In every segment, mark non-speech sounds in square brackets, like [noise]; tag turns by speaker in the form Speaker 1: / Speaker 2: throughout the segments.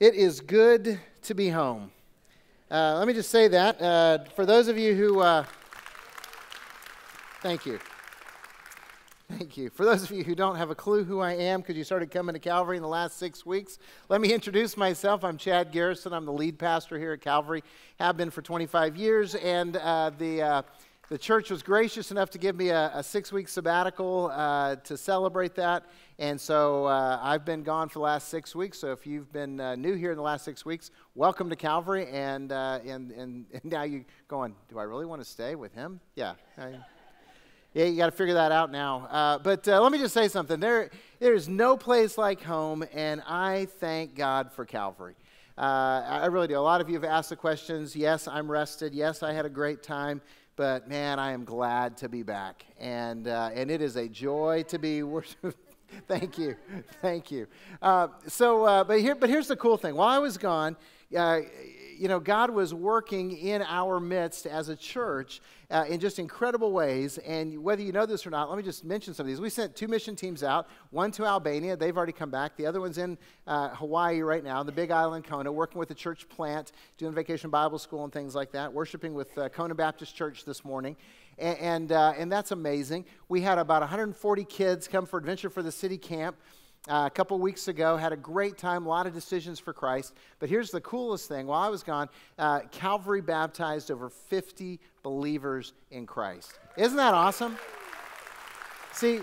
Speaker 1: It is good to be home. Uh, let me just say that. Uh, for those of you who, uh, thank you. Thank you. For those of you who don't have a clue who I am because you started coming to Calvary in the last six weeks, let me [laughs] introduce myself. I'm Chad Garrison. I'm the lead pastor here at Calvary, have been for 25 years, and uh, the uh, the church was gracious enough to give me a, a six week sabbatical uh, to celebrate that. And so uh, I've been gone for the last six weeks. So if you've been uh, new here in the last six weeks, welcome to Calvary. And, uh, and, and, and, now you're going, do I really want to stay with him? Yeah. I, yeah, you got to figure that out now. Uh, but uh, let me just say something. There, there is no place like home, and I thank God for Calvary. I really do. A lot of you have asked the questions. Yes, I'm rested. Yes, I had a great time but man, I am glad to be back. And, uh, and it is a joy to be [laughs] worship. Thank you. Thank you. Uh, so, uh, but, here, but here's the cool thing. While I was gone, uh, you know, God was working in our midst as a church uh, in just incredible ways. And whether you know this or not, let me just mention some of these. We sent two mission teams out, one to Albania. They've already come back. The other one's in uh, Hawaii right now, the Big Island, Kona, working with the church plant, doing vacation Bible school and things like that, worshiping with uh, Kona Baptist Church this morning. And, and, uh, and that's amazing. We had about 140 kids come for Adventure for the City camp uh, a couple weeks ago. Had a great time, a lot of decisions for Christ. But here's the coolest thing while I was gone, uh, Calvary baptized over 50 believers in Christ. Isn't that awesome? See,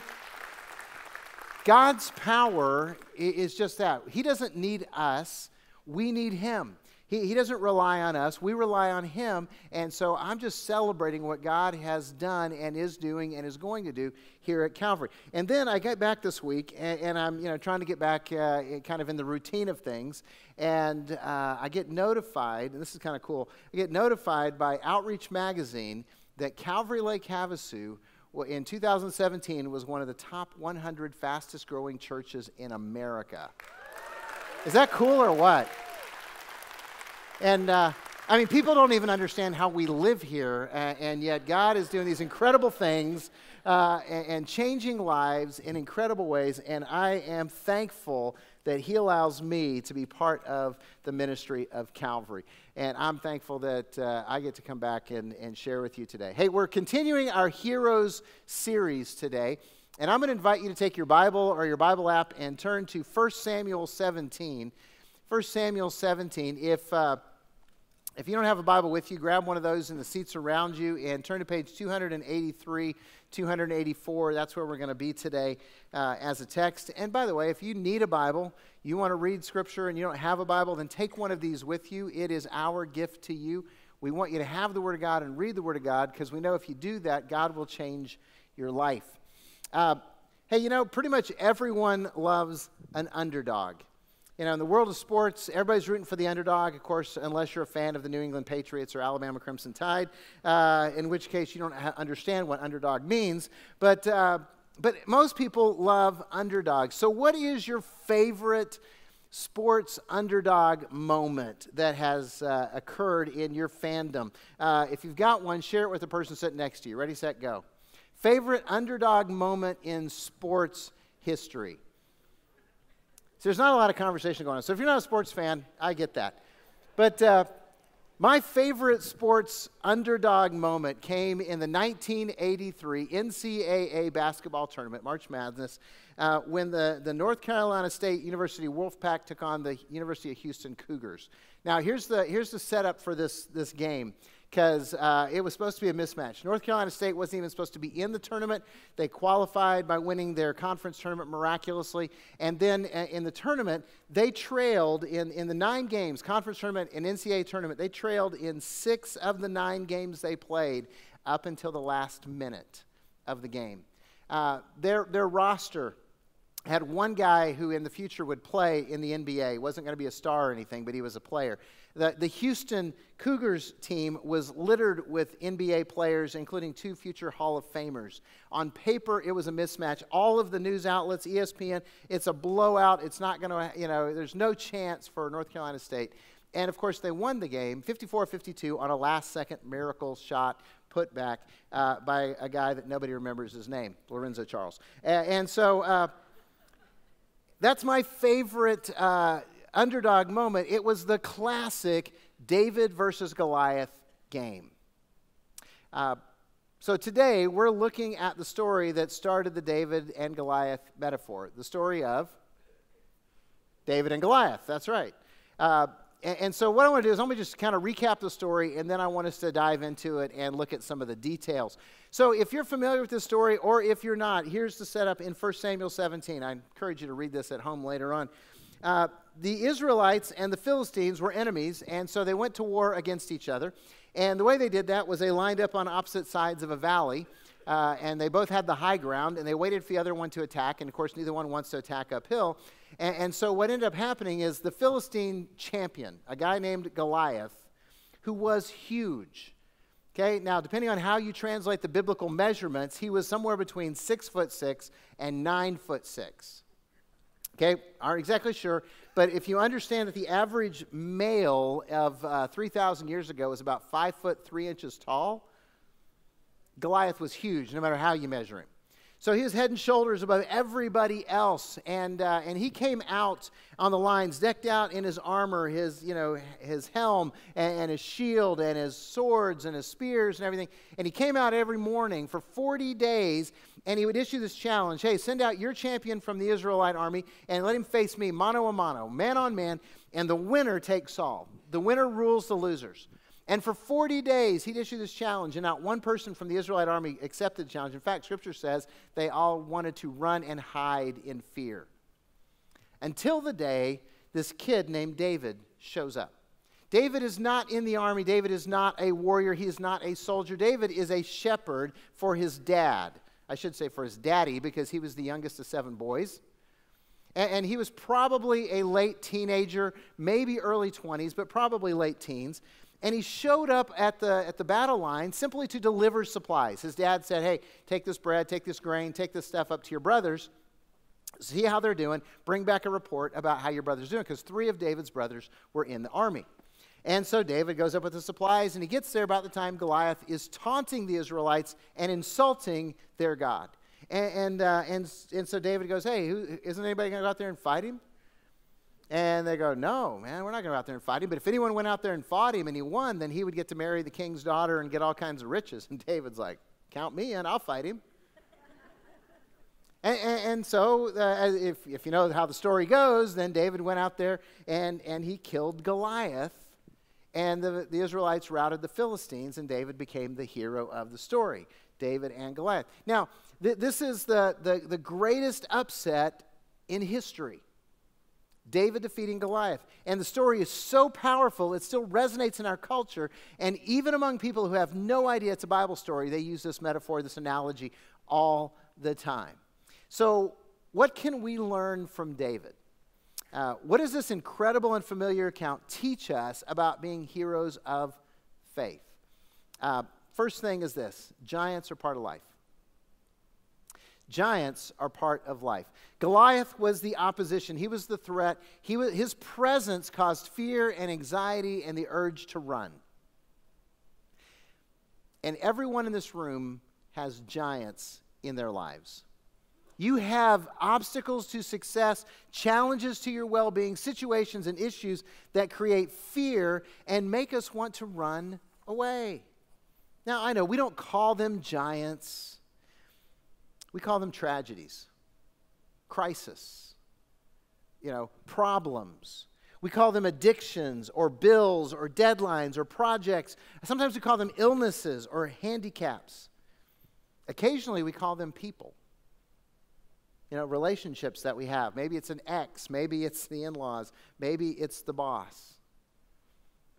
Speaker 1: God's power is just that. He doesn't need us, we need Him. He, he doesn't rely on us, we rely on Him. And so I'm just celebrating what God has done and is doing and is going to do here at Calvary. And then I get back this week, and, and I'm you know, trying to get back uh, kind of in the routine of things. And uh, I get notified, and this is kind of cool, I get notified by Outreach Magazine that Calvary Lake Havasu in 2017 was one of the top 100 fastest growing churches in America. Is that cool or what? And uh, I mean, people don't even understand how we live here, uh, and yet God is doing these incredible things uh, and, changing lives in incredible ways. And I am thankful that He allows me to be part of the ministry of Calvary. And I'm thankful that uh, I get to come back and, and share with you today. Hey, we're continuing our Heroes series today. And I'm going to invite you to take your Bible or your Bible app and turn to 1 Samuel 17. 1 Samuel 17. If, uh, if you don't have a Bible with you, grab one of those in the seats around you and turn to page 283, 284. That's where we're going to be today uh, as a text. And by the way, if you need a Bible, you want to read Scripture and you don't have a Bible, then take one of these with you. It is our gift to you. We want you to have the Word of God and read the Word of God because we know if you do that, God will change your life. Uh, hey, you know, pretty much everyone loves an underdog. You know, in the world of sports, everybody's rooting for the underdog, of course, unless you're a fan of the New England Patriots or Alabama Crimson Tide, uh, in which case you don't ha- understand what underdog means. But, uh, but most people love underdogs. So, what is your favorite sports underdog moment that has uh, occurred in your fandom? Uh, if you've got one, share it with the person sitting next to you. Ready, set, go. Favorite underdog moment in sports history? So there's not a lot of conversation going on. So if you're not a sports fan, I get that. But uh, my favorite sports underdog moment came in the 1983 NCAA basketball tournament, March Madness, uh, when the, the North Carolina State University Wolfpack took on the University of Houston Cougars. Now, here's the, here's the setup for this, this game because uh, it was supposed to be a mismatch. North Carolina State wasn't even supposed to be in the tournament. They qualified by winning their conference tournament miraculously. And then uh, in the tournament, they trailed in, in the nine games, conference tournament and NCAA tournament, they trailed in six of the nine games they played up until the last minute of the game. Uh, their, their roster had one guy who in the future would play in the NBA. Wasn't going to be a star or anything, but he was a player. The, the Houston Cougars team was littered with NBA players, including two future Hall of Famers. On paper, it was a mismatch. All of the news outlets, ESPN, it's a blowout. It's not going to, you know, there's no chance for North Carolina State. And of course, they won the game 54 52 on a last second miracle shot put back uh, by a guy that nobody remembers his name, Lorenzo Charles. and so, uh, that's my favorite uh, underdog moment, it was the classic David versus Goliath game. Uh, so today we're looking at the story that started the David and Goliath metaphor, the story of David and Goliath. That's right. Uh, and, so what I want to do is let me just kind of recap the story, and then I want us to dive into it and look at some of the details. So if you're familiar with this story, or if you're not, here's the setup in 1 Samuel 17. I encourage you to read this at home later on. Uh, the Israelites and the Philistines were enemies, and so they went to war against each other. And the way they did that was they lined up on opposite sides of a valley, uh, and they both had the high ground, and they waited for the other one to attack. And of course, neither one wants to attack uphill. And, and so what ended up happening is the Philistine champion, a guy named Goliath, who was huge. Okay, now depending on how you translate the biblical measurements, he was somewhere between six foot six and nine foot six. Okay, aren't exactly sure, but if you understand that the average male of uh, 3,000 years ago was about five foot three inches tall, Goliath was huge, no matter how you measure him. So he was head and shoulders above everybody else, and uh, and he came out on the lines, decked out in his armor, his you know his helm and, and, his shield and his swords and his spears and everything. And he came out every morning for 40 days, and he would issue this challenge: Hey, send out your champion from the Israelite army and let him face me, mano a mano, man on man, and the winner takes all. The winner rules the losers. And for 40 days, he'd issue this challenge, and not one person from the Israelite army accepted the challenge. In fact, scripture says they all wanted to run and hide in fear. Until the day this kid named David shows up. David is not in the army. David is not a warrior. He is not a soldier. David is a shepherd for his dad. I should say for his daddy because he was the youngest of seven boys. And, and he was probably a late teenager, maybe early 20s, but probably late teens. And he showed up at the, at the battle line simply to deliver supplies. His dad said, Hey, take this bread, take this grain, take this stuff up to your brothers. See how they're doing. Bring back a report about how your brother's doing, because three of David's brothers were in the army. And so David goes up with the supplies, and he gets there about the time Goliath is taunting the Israelites and insulting their God. And, and, uh, and, and so David goes, Hey, who, isn't anybody going to go out there and fight him? And they go, No, man, we're not going to go out there and fight him. But if anyone went out there and fought him and he won, then he would get to marry the king's daughter and get all kinds of riches. And David's like, Count me in, I'll fight him. and, and, and, so, uh, if, if you know how the story goes, then David went out there and, and he killed Goliath. And the, the Israelites routed the Philistines, and David became the hero of the story David and Goliath. Now, th- this is the, the, the greatest upset in history. David defeating Goliath. And the story is so powerful, it still resonates in our culture. And even among people who have no idea it's a Bible story, they use this metaphor, this analogy all the time. So, what can we learn from David? Uh, what does this incredible and familiar account teach us about being heroes of faith? Uh, first thing is this giants are part of life. Giants are part of life. Goliath was the opposition, he was the threat. He was, his presence caused fear and anxiety and the urge to run. And everyone in this room has giants in their lives. You have obstacles to success, challenges to your well being, situations and issues that create fear and make us want to run away. Now, I know we don't call them giants. We call them tragedies, crisis, you know, problems. We call them addictions or bills or deadlines or projects. Sometimes we call them illnesses or handicaps. Occasionally we call them people. You know, relationships that we have. Maybe it's an ex, maybe it's the in laws, maybe it's the boss.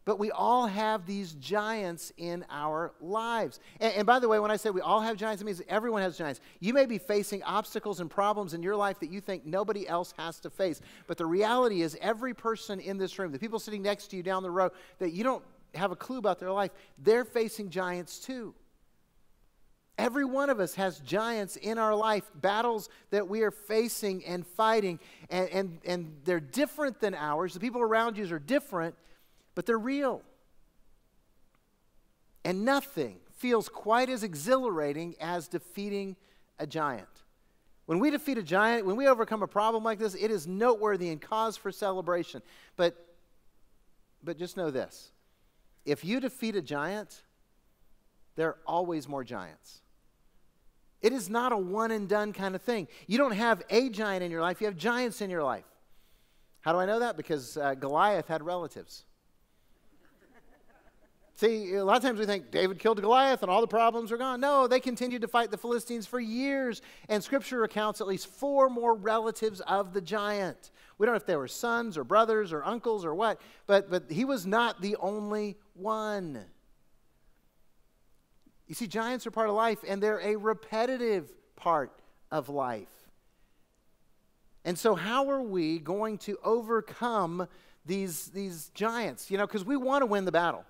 Speaker 1: But we all have these giants in our lives. And, and, by the way, when I say we all have giants, it means everyone has giants. You may be facing obstacles and problems in your life that you think nobody else has to face. But the reality is, every person in this room, the people sitting next to you down the row that you don't have a clue about their life, they're facing giants too. Every one of us has giants in our life, battles that we are facing and fighting, and, and, and they're different than ours. The people around you are different, but they're real. And nothing feels quite as exhilarating as defeating a giant. When we defeat a giant, when we overcome a problem like this, it is noteworthy and cause for celebration. But, but just know this if you defeat a giant, there are always more giants. It is not a one and done kind of thing. You don't have a giant in your life, you have giants in your life. How do I know that? Because uh, Goliath had relatives. See, a lot of times we think David killed Goliath and all the problems are gone. No, they continued to fight the Philistines for years, and Scripture recounts at least four more relatives of the giant. We don't know if they were sons or brothers or uncles or what, but, but he was not the only one. You see, giants are part of life, and they're a repetitive part of life. And so, how are we going to overcome these, these giants? You know, because we want to win the battle.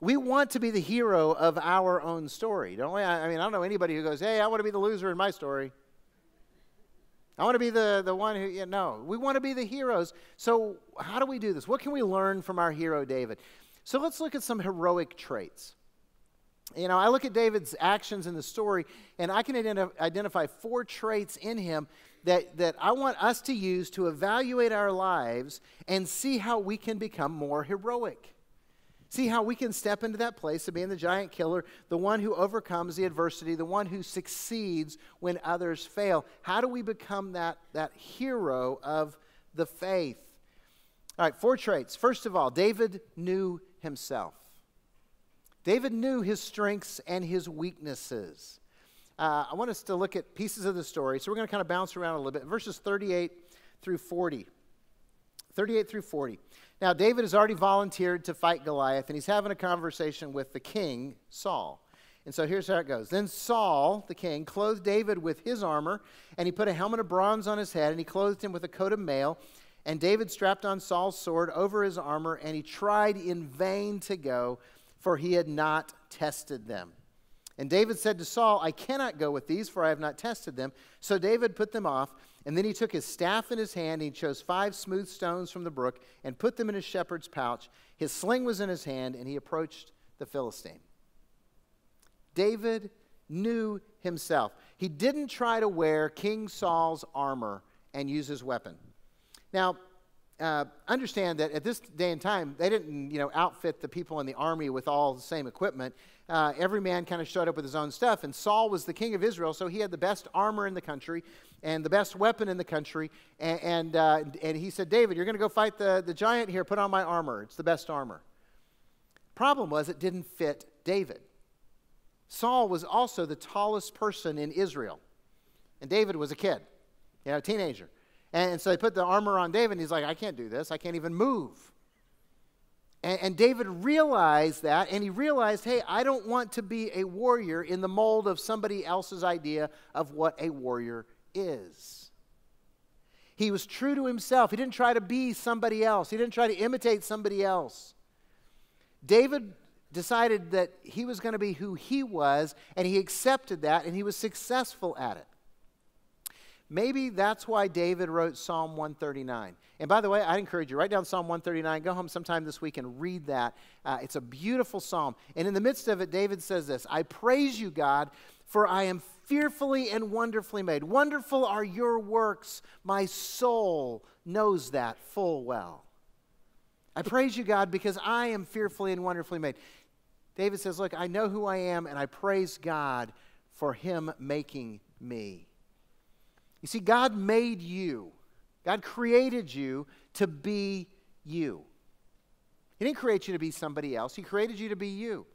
Speaker 1: We want to be the hero of our own story, don't we? I, mean, I don't know anybody who goes, hey, I want to be the loser in my story. I want to be the, the one who, you know, we want to be the heroes. So, how do we do this? What can we learn from our hero, David? So, let's look at some heroic traits. You know, I look at David's actions in the story, and I can identi- identify four traits in him that, that I want us to use to evaluate our lives and see how we can become more heroic. See how we can step into that place of being the giant killer, the one who overcomes the adversity, the one who succeeds when others fail. How do we become that, that hero of the faith? All right, four traits. First of all, David knew himself. David knew his strengths and his weaknesses. Uh, I want us to look at pieces of the story. So we're going to kind of bounce around a little bit. Verses 38 through 40. 38 through 40. Now, David has already volunteered to fight Goliath, and he's having a conversation with the king, Saul. And so here's how it goes. Then Saul, the king, clothed David with his armor, and he put a helmet of bronze on his head, and he clothed him with a coat of mail. And David strapped on Saul's sword over his armor, and he tried in vain to go, for he had not tested them. And David said to Saul, I cannot go with these, for I have not tested them. So David put them off. And then he took his staff in his hand, and he chose five smooth stones from the brook and put them in his shepherd's pouch. His sling was in his hand, and he approached the Philistine. David knew himself. He didn't try to wear King Saul's armor and use his weapon. Now, uh, understand that at this day and time, they didn't, you know, outfit the people in the army with all the same equipment. Uh, every man kind of showed up with his own stuff, and Saul was the king of Israel, so he had the best armor in the country and the best weapon in the country. And, and, uh, and he said, David, you're going to go fight the, the giant here. Put on my armor. It's the best armor. Problem was, it didn't fit David. Saul was also the tallest person in Israel, and David was a kid, you know, a teenager. And so they put the armor on David, and he's like, I can't do this. I can't even move. And, and, David realized that, and he realized, hey, I don't want to be a warrior in the mold of somebody else's idea of what a warrior is. He was true to himself. He didn't try to be somebody else, he didn't try to imitate somebody else. David decided that he was going to be who he was, and he accepted that, and he was successful at it. Maybe that's why David wrote Psalm 139. And by the way, I'd encourage you, write down Psalm 139. Go home sometime this week and read that. Uh, it's a beautiful psalm. And in the midst of it, David says this I praise you, God, for I am fearfully and wonderfully made. Wonderful are your works. My soul knows that full well. I praise you, God, because I am fearfully and wonderfully made. David says, Look, I know who I am, and I praise God for him making me. You see, God made you, God created you to be you. He didn't create you to be somebody else, He created you to be you.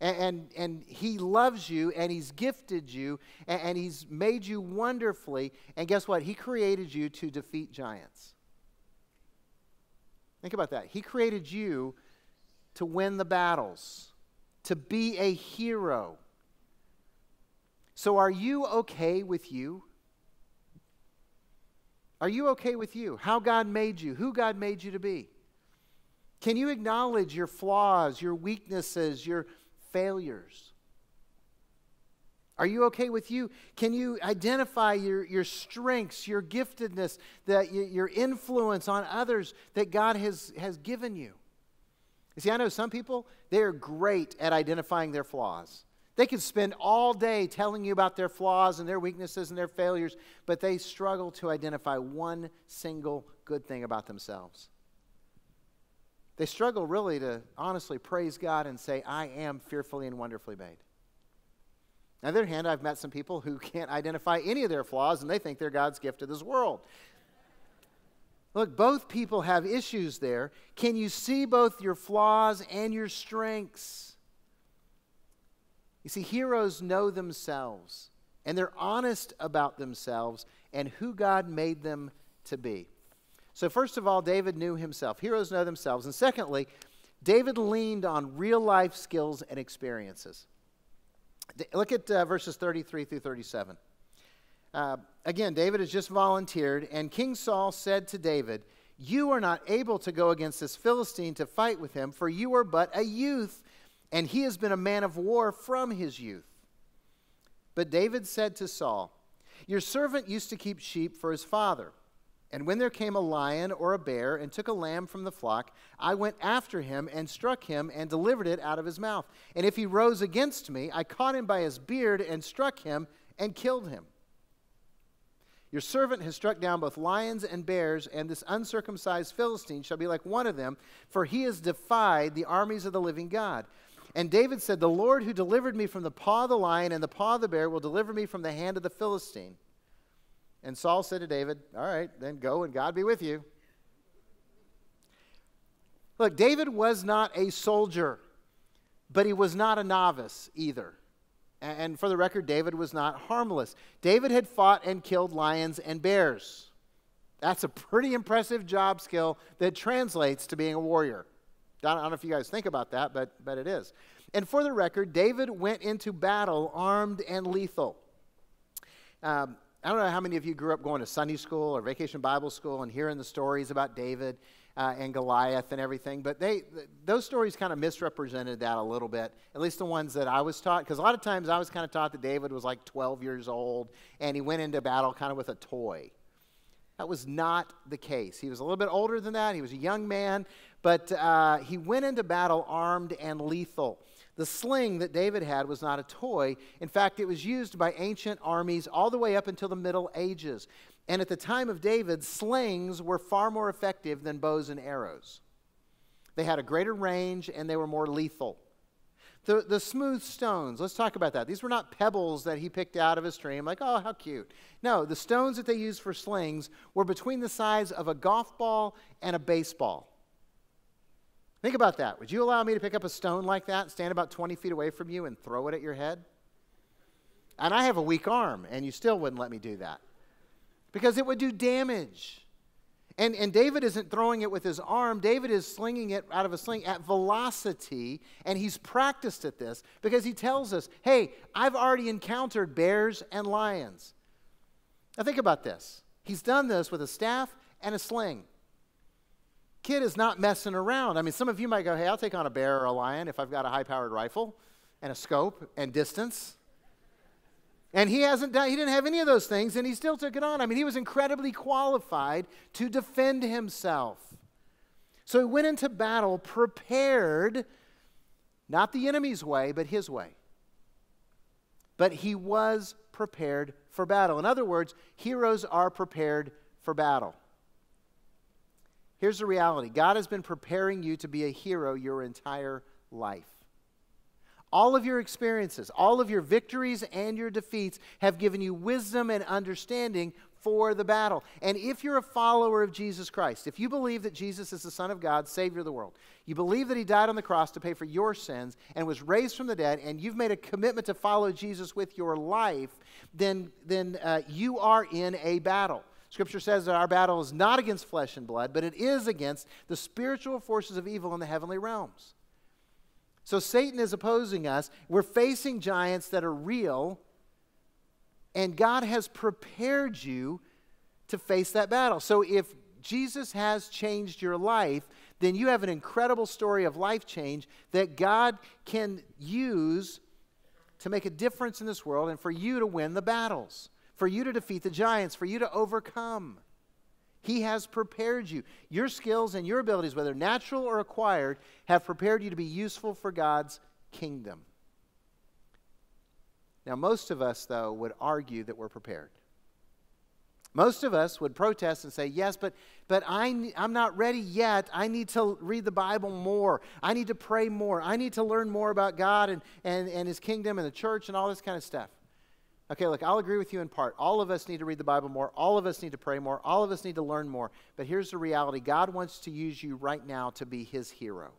Speaker 1: And, and, and, he loves you and he's gifted you and, and he's made you wonderfully. And guess what? He created you to defeat giants. Think about that. He created you to win the battles, to be a hero. So, are you okay with you? Are you okay with you? How God made you, who God made you to be? Can you acknowledge your flaws, your weaknesses, your failures? Are you okay with you? Can you identify your, your strengths, your giftedness, that your influence on others that God has, has given you? You see, I know some people, they are great at identifying their flaws. They can spend all day telling you about their flaws and their weaknesses and their failures, but they struggle to identify one single good thing about themselves. They struggle really to honestly praise God and say, I am fearfully and wonderfully made. On the other hand, I've met some people who can't identify any of their flaws and they think they're God's gift to this world. Look, both people have issues there. Can you see both your flaws and your strengths? You see, heroes know themselves and they're honest about themselves and who God made them to be. So, first of all, David knew himself. Heroes know themselves. And secondly, David leaned on real life skills and experiences. Look at uh, verses 33 through 37. Uh, again, David has just volunteered, and King Saul said to David, You are not able to go against this Philistine to fight with him, for you are but a youth, and he has been a man of war from his youth. But David said to Saul, Your servant used to keep sheep for his father. And when there came a lion or a bear and took a lamb from the flock, I went after him and struck him and delivered it out of his mouth. And if he rose against me, I caught him by his beard and struck him and killed him. Your servant has struck down both lions and bears, and this uncircumcised Philistine shall be like one of them, for he has defied the armies of the living God. And David said, The Lord who delivered me from the paw of the lion and the paw of the bear will deliver me from the hand of the Philistine. And Saul said to David, All right, then go and God be with you. Look, David was not a soldier, but he was not a novice either. And for the record, David was not harmless. David had fought and killed lions and bears. That's a pretty impressive job skill that translates to being a warrior. I don't know if you guys think about that, but, but it is. And for the record, David went into battle armed and lethal. Um, I don't know how many of you grew up going to Sunday school or vacation Bible school and hearing the stories about David uh, and Goliath and everything, but they those stories kind of misrepresented that a little bit. At least the ones that I was taught, because a lot of times I was kind of taught that David was like 12 years old and he went into battle kind of with a toy. That was not the case. He was a little bit older than that. He was a young man, but uh, he went into battle armed and lethal. The sling that David had was not a toy. In fact, it was used by ancient armies all the way up until the Middle Ages. And at the time of David, slings were far more effective than bows and arrows. They had a greater range and they were more lethal. The, the smooth stones, let's talk about that. These were not pebbles that he picked out of a stream, like, oh, how cute. No, the stones that they used for slings were between the size of a golf ball and a baseball. Think about that. Would you allow me to pick up a stone like that, stand about 20 feet away from you, and throw it at your head? And I have a weak arm, and you still wouldn't let me do that because it would do damage. And, and David isn't throwing it with his arm, David is slinging it out of a sling at velocity, and he's practiced at this because he tells us, hey, I've already encountered bears and lions. Now, think about this. He's done this with a staff and a sling kid is not messing around. I mean, some of you might go, hey, I'll take on a bear or a lion if I've got a high powered rifle and a scope and distance. And he hasn't done, he didn't have any of those things, and he still took it on. I mean, he was incredibly qualified to defend himself. So he went into battle prepared, not the enemy's way, but his way. But he was prepared for battle. In other words, heroes are prepared for battle. Here's the reality God has been preparing you to be a hero your entire life. All of your experiences, all of your victories and your defeats have given you wisdom and understanding for the battle. And if you're a follower of Jesus Christ, if you believe that Jesus is the Son of God, Savior of the world, you believe that He died on the cross to pay for your sins and was raised from the dead, and you've made a commitment to follow Jesus with your life, then, then uh, you are in a battle. Scripture says that our battle is not against flesh and blood, but it is against the spiritual forces of evil in the heavenly realms. So Satan is opposing us. We're facing giants that are real, and God has prepared you to face that battle. So if Jesus has changed your life, then you have an incredible story of life change that God can use to make a difference in this world and for you to win the battles for you to defeat the giants, for you to overcome. He has prepared you. Your skills and your abilities, whether natural or acquired, have prepared you to be useful for God's kingdom. Now, most of us, though, would argue that we're prepared. Most of us would protest and say, Yes, but, but I, I'm not ready yet. I need to read the Bible more. I need to pray more. I need to learn more about God and, and, and His kingdom and the church and all this kind of stuff. Okay, look, I'll agree with you in part. All of us need to read the Bible more. All of us need to pray more. All of us need to learn more. But here's the reality God wants to use you right now to be His hero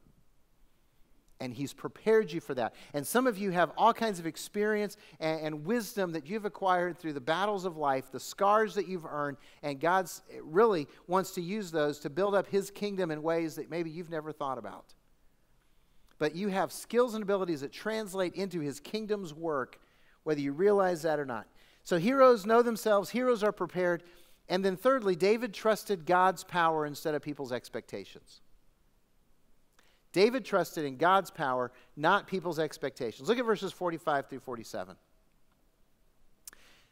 Speaker 1: and He's prepared you for that. And some of you have all kinds of experience and, and, wisdom that you've acquired through the battles of life, the scars that you've earned, and God eh, really wants to use those to build up His kingdom in ways that maybe you've never thought about. But you have skills and abilities that translate into His kingdom's work, whether you realize that or not. So heroes know themselves, heroes are prepared. And then, thirdly, David trusted God's power instead of people's expectations. David trusted in God's power, not people's expectations. Look at verses 45 through 47.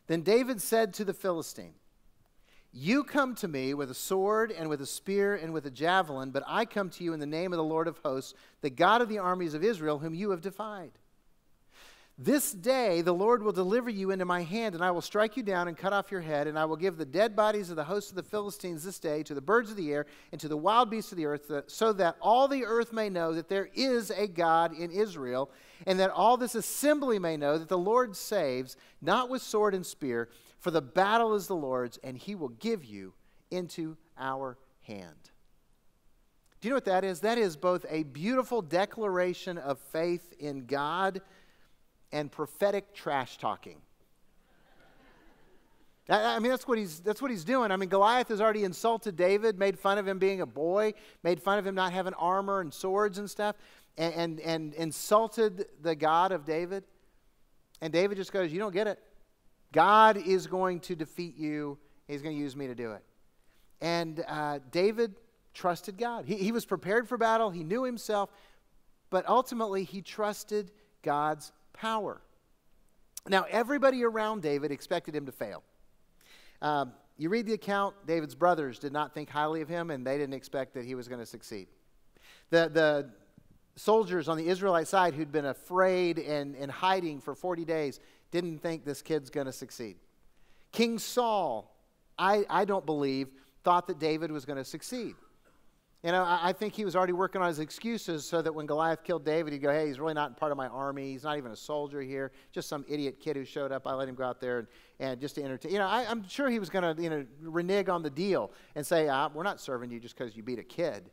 Speaker 1: Then David said to the Philistine, You come to me with a sword and with a spear and with a javelin, but I come to you in the name of the Lord of hosts, the God of the armies of Israel, whom you have defied. This day the Lord will deliver you into my hand, and I will strike you down and cut off your head, and I will give the dead bodies of the host of the Philistines this day to the birds of the air and to the wild beasts of the earth, so that all the earth may know that there is a God in Israel, and that all this assembly may know that the Lord saves, not with sword and spear, for the battle is the Lord's, and he will give you into our hand. Do you know what that is? That is both a beautiful declaration of faith in God and prophetic trash talking. I mean, that's what, he's, that's what he's doing. I mean, Goliath has already insulted David, made fun of him being a boy, made fun of him not having armor and swords and stuff, and, and, and insulted the God of David. And David just goes, You don't get it. God is going to defeat you, He's going to use me to do it. And uh, David trusted God. He, he was prepared for battle, he knew himself, but ultimately he trusted God's power. Now, everybody around David expected him to fail. Um, you read the account, David's brothers did not think highly of him, and they didn't expect that he was going to succeed. The, the soldiers on the Israelite side who'd been afraid and, and hiding for 40 days didn't think this kid's going to succeed. King Saul, I, I don't believe, thought that David was going to succeed. You know, I, think he was already working on his excuses so that when Goliath killed David, he'd go, hey, he's really not part of my army. He's not even a soldier here. Just some idiot kid who showed up. I let him go out there and, and just to entertain. You know, I, am sure he was going to, you know, renege on the deal and say, ah, we're not serving you just because you beat a kid.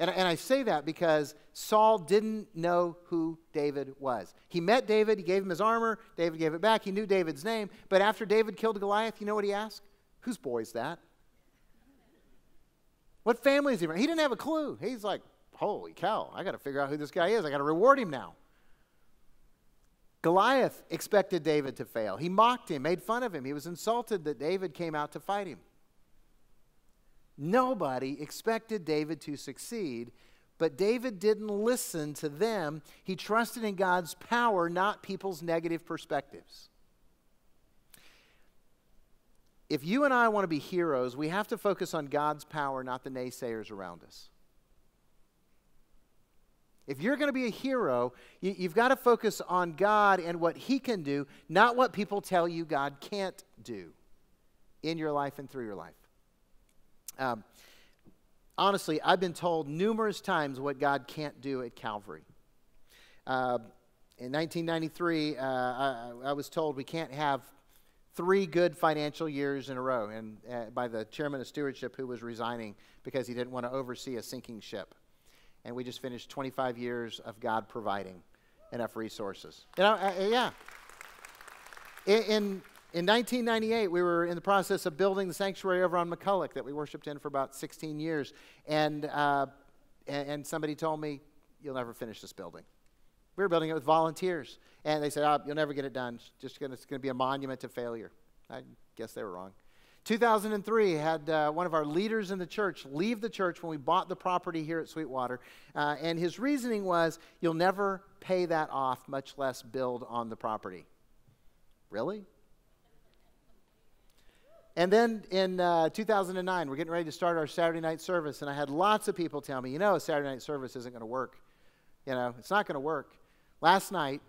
Speaker 1: And, and I say that because Saul didn't know who David was. He met David, he gave him his armor, David gave it back, he knew David's name. But after David killed Goliath, you know what he asked? Whose boy is that? What family is he from? He didn't have a clue. He's like, holy cow, I got to figure out who this guy is. I got to reward him now. Goliath expected David to fail. He mocked him, made fun of him. He was insulted that David came out to fight him. Nobody expected David to succeed, but David didn't listen to them. He trusted in God's power, not people's negative perspectives if you and I want to be heroes, we have to focus on God's power, not the naysayers around us. If you're going to be a hero, you, have got to focus on God and what He can do, not what people tell you God can't do in your life and through your life. Um, honestly, I've been told numerous times what God can't do at Calvary. Uh, in 1993, uh, I, I was told we can't have three good financial years in a row and uh, by the chairman of stewardship who was resigning because he didn't want to oversee a sinking ship. And we just finished 25 years of god providing enough resources. You know uh, yeah. In, in, in 1998 we were in the process of building the sanctuary over on mcculloch that we worshiped in for about 16 years. And, uh, and, and somebody told me you'll never finish this building we were building it with volunteers. And they said, oh, you'll never get it done. It's just gonna, it's going to be a monument to failure. I guess they were wrong. 2003 had uh, one of our leaders in the church leave the church when we bought the property here at Sweetwater. Uh, and his reasoning was, you'll never pay that off, much less build on the property. Really? And then in uh, 2009, we're getting ready to start our Saturday night service, and I had lots of people tell me, you know, a Saturday night service isn't going to work. You know, it's not going to work. Last night,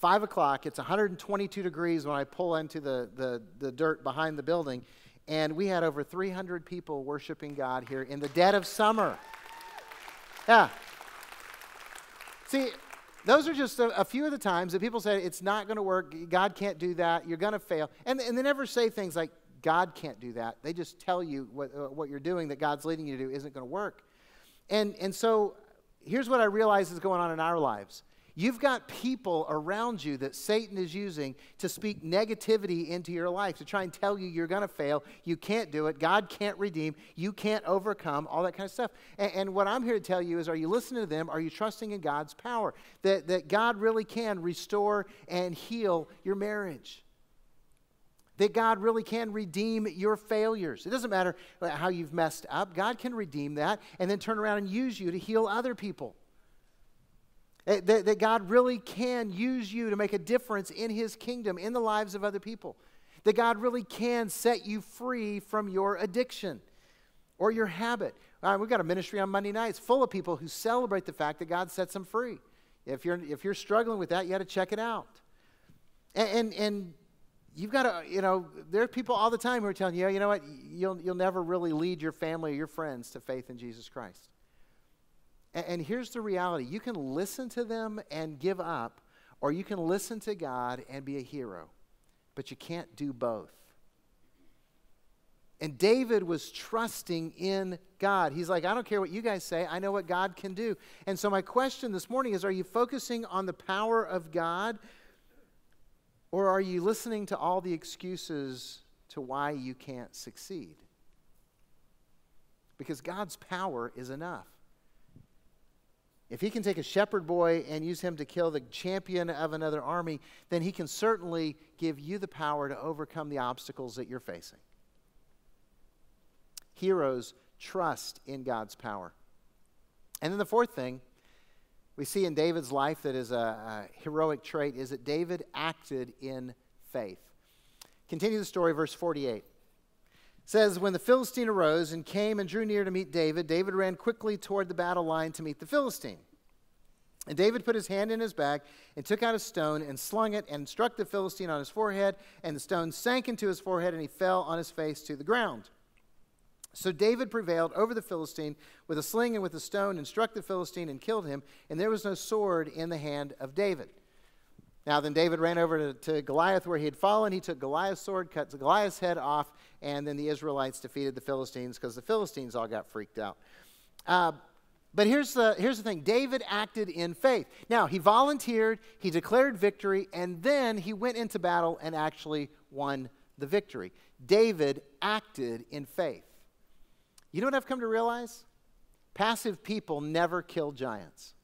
Speaker 1: 5 o'clock. It's 122 degrees when I pull into the, the, the dirt behind the building. And we had over 300 people worshiping God here in the dead of summer. Yeah. See, those are just a, a, few of the times that people say it's not going to work. God can't do that. You're going to fail. And, and they never say things like, God can't do that. They just tell you what, uh, what you're doing that God's leading you to do isn't going to work. And, and so here's what I realize is going on in our lives You've got people around you that Satan is using to speak negativity into your life, to try and tell you you're going to fail, you can't do it, God can't redeem, you can't overcome, all that kind of stuff. And, and, what I'm here to tell you is are you listening to them? Are you trusting in God's power? That, that God really can restore and heal your marriage. That God really can redeem your failures. It doesn't matter how you've messed up, God can redeem that and then turn around and use you to heal other people. Eh, that, that God really can use you to make a difference in His kingdom, in the lives of other people. That God really can set you free from your addiction or your habit. We've got a ministry on Monday nights full of people who celebrate the fact that God sets them free. If you're, if you're struggling with that, you got to check it out. And, and, and you've got to, you know, there are people all the time who are telling you, you know what, you'll, you'll never really lead your family or your friends to faith in Jesus Christ. And, and here's the reality you can listen to them and give up, or you can listen to God and be a hero, but you can't do both. And David was trusting in God. He's like, I don't care what you guys say, I know what God can do. And so, my question this morning is Are you focusing on the power of God, or are you listening to all the excuses to why you can't succeed? Because God's power is enough. If he can take a shepherd boy and use him to kill the champion of another army, then he can certainly give you the power to overcome the obstacles that you're facing. Heroes trust in God's power. And then the fourth thing we see in David's life that is a, a heroic trait is that David acted in faith. Continue the story, verse 48 says, When the Philistine arose and came and drew near to meet David, David ran quickly toward the battle line to meet the Philistine. And David put his hand in his bag and took out a stone and slung it and struck the Philistine on his forehead, and the stone sank into his forehead, and he fell on his face to the ground. So David prevailed over the Philistine with a sling and with a stone and struck the Philistine and killed him, and there was no sword in the hand of David. Now, then David ran over to, to, Goliath where he had fallen. He took Goliath's sword, cut Goliath's head off, and then the Israelites defeated the Philistines because the Philistines all got freaked out. Uh, but here's the, here's the thing David acted in faith. Now, he volunteered, he declared victory, and then he went into battle and actually won the victory. David acted in faith. You know what I've come to realize? Passive people never kill giants.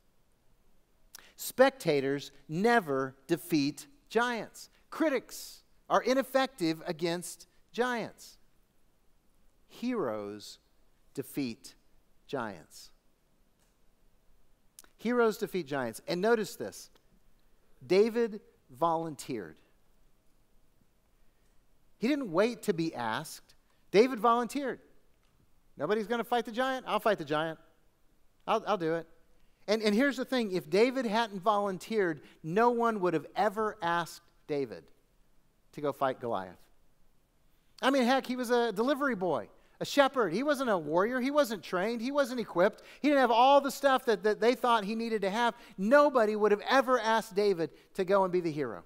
Speaker 1: Spectators never defeat giants. Critics are ineffective against giants. Heroes defeat giants. Heroes defeat giants. And notice this David volunteered. He didn't wait to be asked. David volunteered. Nobody's going to fight the giant? I'll fight the giant. I'll, I'll do it. And, and here's the thing if David hadn't volunteered, no one would have ever asked David to go fight Goliath. I mean, heck, he was a delivery boy, a shepherd. He wasn't a warrior. He wasn't trained. He wasn't equipped. He didn't have all the stuff that, that they thought he needed to have. Nobody would have ever asked David to go and be the hero.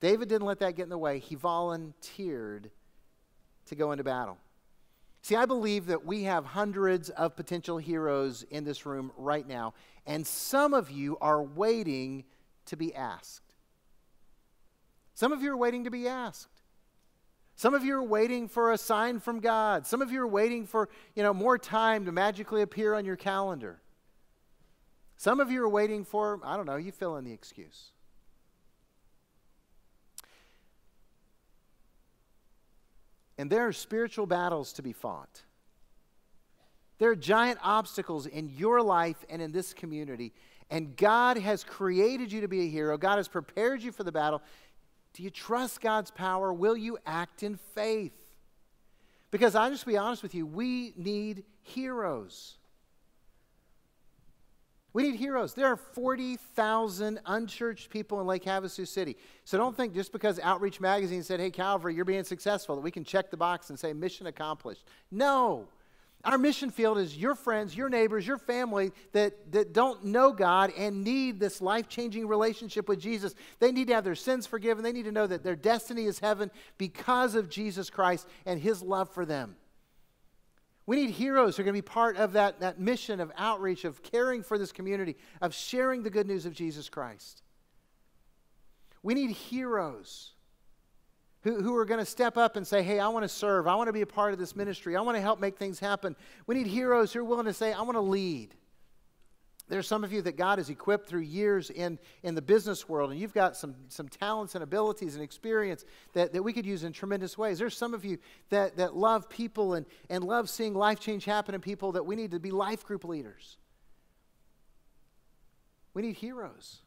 Speaker 1: David didn't let that get in the way. He volunteered to go into battle. See, I believe that we have hundreds of potential heroes in this room right now, and some of you are waiting to be asked. Some of you are waiting to be asked. Some of you are waiting for a sign from God. Some of you are waiting for, you know, more time to magically appear on your calendar. Some of you are waiting for, I don't know, you fill in the excuse. And there are spiritual battles to be fought. There are giant obstacles in your life and in this community. And God has created you to be a hero. God has prepared you for the battle. Do you trust God's power? Will you act in faith? Because I'll just be honest with you, we need heroes. We need heroes. There are 40,000 unchurched people in Lake Havasu City. So don't think just because Outreach Magazine said, hey, Calvary, you're being successful, that we can check the box and say mission accomplished. No. Our mission field is your friends, your neighbors, your family that, that don't know God and need this life changing relationship with Jesus. They need to have their sins forgiven. They need to know that their destiny is heaven because of Jesus Christ and his love for them. We need heroes who are going to be part of that, that mission of outreach, of caring for this community, of sharing the good news of Jesus Christ. We need heroes who, who are going to step up and say, Hey, I want to serve. I want to be a part of this ministry. I want to help make things happen. We need heroes who are willing to say, I want to lead. There's some of you that God has equipped through years in, in the business world, and you've got some, some talents and abilities and experience that, that we could use in tremendous ways. There's some of you that, that love people and, and love seeing life change happen in people that we need to be life group leaders. We need heroes.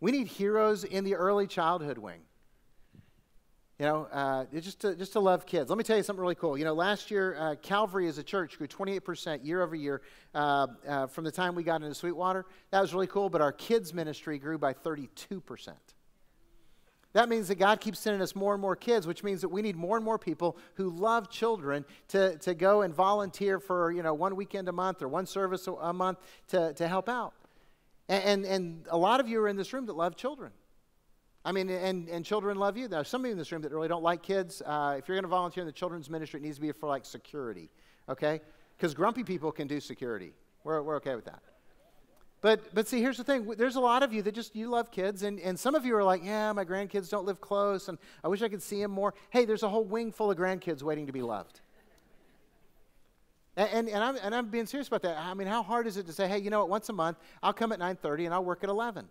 Speaker 1: We need heroes in the early childhood wing. You know, uh, just, to, just to love kids. Let me tell you something really cool. You know, last year, uh, Calvary as a church grew 28% year over year uh, uh, from the time we got into Sweetwater. That was really cool, but our kids' ministry grew by 32%. That means that God keeps sending us more and more kids, which means that we need more and more people who love children to, to go and volunteer for, you know, one weekend a month or one service a month to, to help out. And, and, and a lot of you are in this room that love children. I mean, and, and children love you. There are some of you in this room that really don't like kids. Uh, if you're going to volunteer in the children's ministry, it needs to be for like security, okay? Because grumpy people can do security. We're, we're okay with that. But, but see, here's the thing. There's a lot of you that just, you love kids, and, and some of you are like, yeah, my grandkids don't live close, and I wish I could see them more. Hey, there's a whole wing full of grandkids waiting to be loved. And, and, and, I'm, and I'm being serious about that. I mean, how hard is it to say, hey, you know what, once a month, I'll come at 9.30 and I'll work at 11.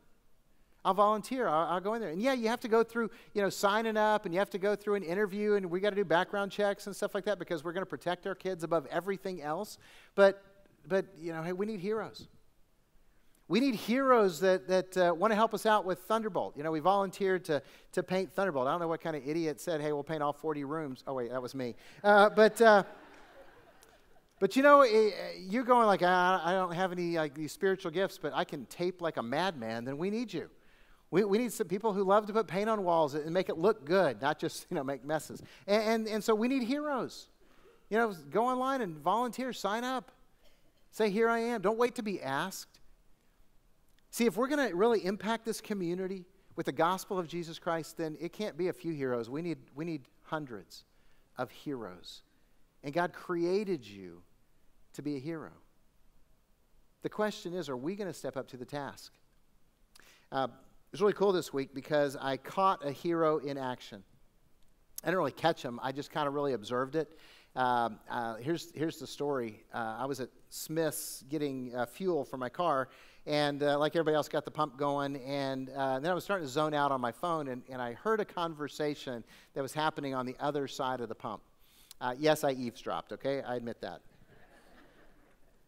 Speaker 1: I'll volunteer. I'll, I'll, go in there. And yeah, you have to go through, you know, signing up and you have to go through an interview and we got to do background checks and stuff like that because we're going to protect our kids above everything else. But, but you know, hey, we need heroes. We need heroes that, that uh, want to help us out with Thunderbolt. You know, we volunteered to, to paint Thunderbolt. I don't know what kind of idiot said, hey, we'll paint all 40 rooms. Oh, wait, that was me. Uh, but, uh, but you know, eh, you're going like, I, I don't have any like these spiritual gifts, but I can tape like a madman, then we need you. We, we need some people who love to put paint on walls and make it look good, not just, [laughs] you know, make messes. And, and, and so we need heroes. You know, go online and volunteer, sign up. Say, here I am. Don't wait to be asked. See, if we're going to really impact this community with the gospel of Jesus Christ, then it can't be a few heroes. We need, we need hundreds of heroes. And God created you to be a hero. The question is, are we going to step up to the task? Uh, was really cool this week because I caught a hero in action. I didn't really catch him, I just kind of really observed it. Um, uh, here's, here's the story. Uh, I was at Smith's getting uh, fuel for my car, and uh, like everybody else, got the pump going. And uh, then I was starting to zone out on my phone, and, and I heard a conversation that was happening on the other side of the pump. Uh, yes, I eavesdropped, okay? I admit that.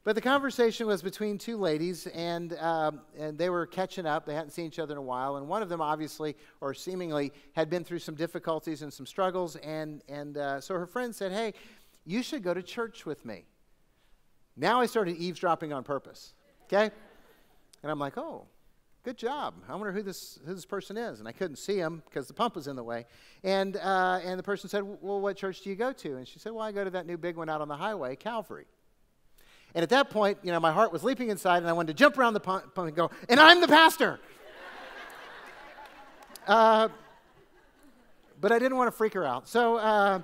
Speaker 1: But the conversation was between two ladies, and, um, and they were catching up. They hadn't seen each other in a while. And one of them, obviously, or seemingly, had been through some difficulties and some struggles. And, and uh, so her friend said, Hey, you should go to church with me. Now I started eavesdropping on purpose, okay? And I'm like, Oh, good job. I wonder who this, who this person is. And I couldn't see him because the pump was in the way. And, uh, and the person said, Well, what church do you go to? And she said, Well, I go to that new big one out on the highway, Calvary. And at that point, you know, my heart was leaping inside, and I wanted to jump around the pump and go, and I'm the pastor. [laughs] uh, but I didn't want to freak her out. So uh,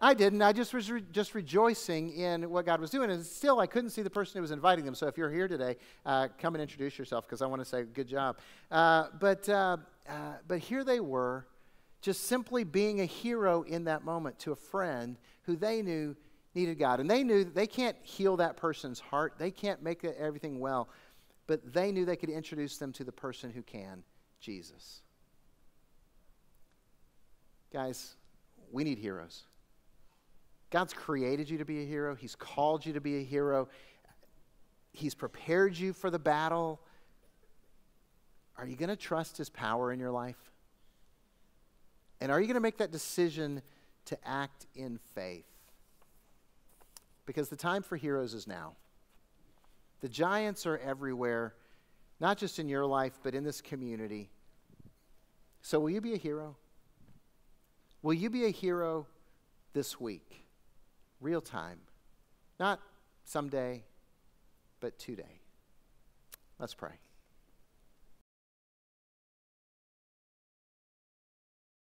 Speaker 1: I didn't. I just was re- just rejoicing in what God was doing. And still, I couldn't see the person who was inviting them. So if you're here today, uh, come and introduce yourself because I want to say good job. Uh, but, uh, uh, but here they were, just simply being a hero in that moment to a friend who they knew needed God. And they knew they can't heal that person's heart, they can't make everything well, but they knew they could introduce them to the person who can Jesus. Guys, we need heroes. God's created you to be a hero. He's called you to be a hero. He's prepared you for the battle. Are you going to trust His power in your life? And are you going to make that decision to act in faith? Because the time for heroes is now. The giants are everywhere, not just in your life, but in this community. So, will you be a hero? Will you be a hero this week? Real time. Not someday, but today. Let's pray.